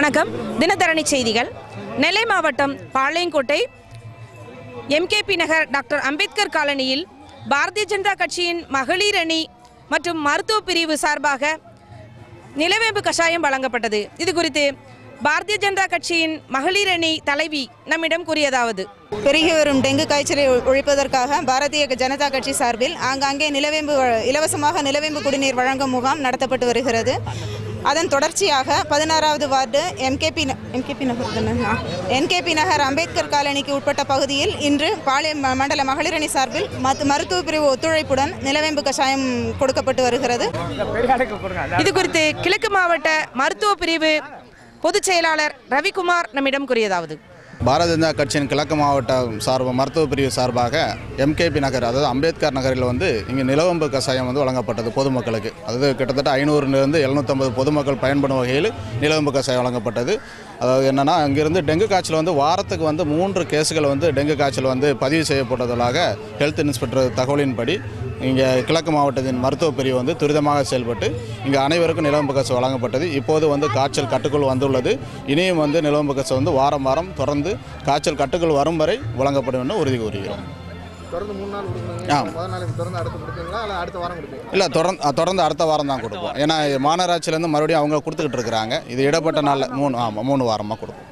வணக்கம். தினத்தரணி செய்திகள். நெல்லை மாவட்டம் பாளையங்கோட்டை எம்கேபி நகர் டாக்டர் அம்பேத்கர் காலனியில் பாரதிய ஜனதா கட்சியின் மகளிர் அணி மற்றும் மருத்துவ பிரிவு சார்பாக நிலவேம்பு கஷாயம் வழங்கப்பட்டது. இது குறித்து பாரதிய ஜனதா கட்சியின் மகளிர் அணி தலைவி நம்மிடம் கூறியதாவது. பெருகி வரும் டெங்கு காய்ச்சலை ஒழிப்பதற்காக பாரதிய ஜனதா கட்சி சார்பில் ஆங்காங்கே நிலவேம்பு வ- இலவசமாக நிலவேம்பு குடிநீர் வழங்கும் முகாம் நடத்தப்பட்டு வருகிறது. அதன் தொடர்ச்சியாக பதினாறாவது ward MKP MKP Nagar NKP Nagar Ambedkar காலனிக்கு உட்பட்ட பகுதியில் இன்று பாளையம் ம- மண்டல மகளிரணி சார்பில் மருத்துவ பிரிவு ஒத்துழைப்புடன் நிலவேம்பு கஷாயம் கொடுக்கப்பட்டு வருகிறது. இது குறித்து கிழக்கு மாவட்ட மருத்துவ பிரிவு பொதுச் செயலாளர் ரவிக்குமார் நம்மிடம் கூறியதாவது. பாரதிய ஜனதா கட்சியின் கிழக்கு மாவட்ட சார்பு மருத்துவ பிரிவு சார்பாக எம்கேபி நகர் அதாவது அம்பேத்கர் நகரில் வந்து இங்கே நிலவம்பு கஷாயம் வந்து வழங்கப்பட்டது பொதுமக்களுக்கு. அதாவது கிட்டத்தட்ட ஐநூறுலேருந்து எழுநூற்றம்பது பொதுமக்கள் பயன்படும் வகையில் நிலவம்பு கஷாயம் வழங்கப்பட்டது. அதாவது என்னென்னா அங்கிருந்து டெங்கு காய்ச்சல் வந்து வாரத்துக்கு வந்து மூன்று கேஸுகள் வந்து டெங்கு காய்ச்சல் வந்து பதிவு செய்யப்பட்டதாக ஹெல்த் இன்ஸ்பெக்டர் தகவலின்படி இங்கே கிழக்கு மாவட்டத்தின் மருத்துவ பிரிவு வந்து துரிதமாக செயல்பட்டு இங்கே அனைவருக்கும் நிலவம்பு கசு வழங்கப்பட்டது. இப்போது வந்து காய்ச்சல் கட்டுக்குள் வந்துள்ளது. இனியும் வந்து நிலவம்பு கசு வந்து வாரம் வாரம் தொடர்ந்து காய்ச்சல் கட்டுக்குள் வரும் வரை வழங்கப்படும் என்று உறுதி கூறுகிறோம். தொடர்ந்து மூணு நாள் கொடுக்குறீங்க ஆ. முதல் நாள் தொடர்ந்து அடுத்து கொடுப்பீங்களா? இல்லை அடுத்த வாரம் கொடுப்பீங்களா? இல்லை தொடர்ந்து தொடர்ந்து அடுத்த வாரம் தான் கொடுப்போம். ஏன்னா மாநகராட்சியிலேருந்து மறுபடியும் அவங்க கொடுத்துக்கிட்டு இருக்கிறாங்க. இது இடப்பட்ட நாளில் மூணு ஆமாம் மூணு வாரமாக கொடுப்போம்.